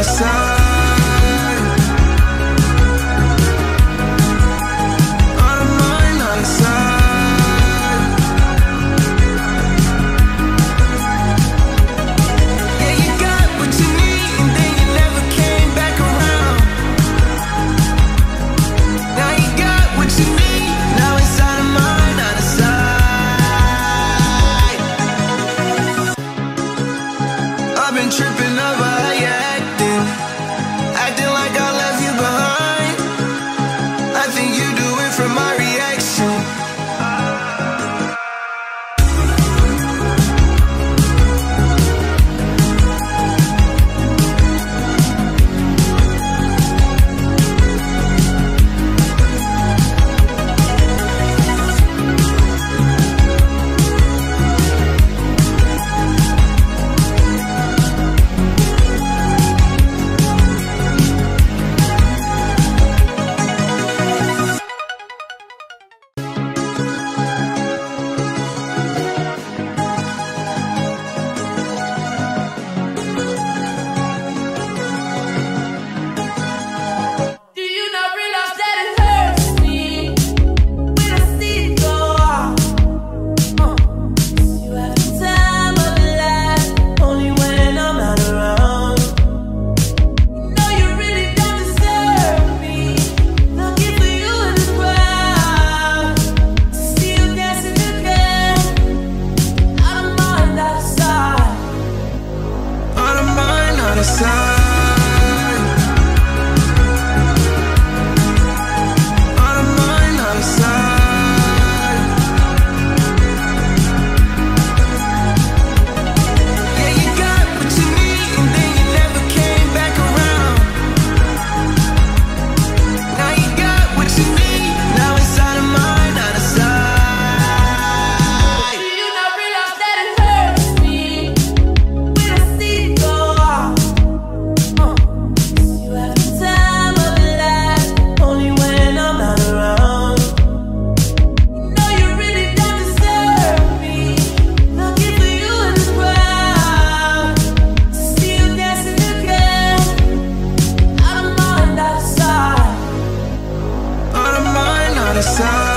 coração. the side